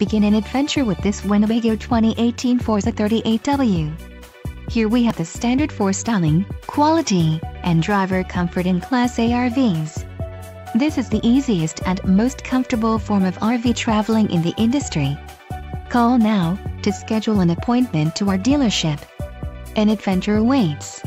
Begin an adventure with this Winnebago 2018 Forza 38W. Here we have the standard for styling, quality, and driver comfort in Class A RVs. This is the easiest and most comfortable form of RV traveling in the industry. Call now to schedule an appointment to our dealership. An adventure awaits.